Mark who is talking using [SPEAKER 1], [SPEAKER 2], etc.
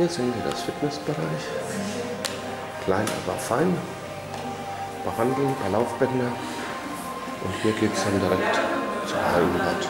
[SPEAKER 1] Hier sehen wir das Fitnessbereich. Klein, aber fein. Behandeln, paar Laufbänder. Und hier geht es dann direkt zur Hallenwand.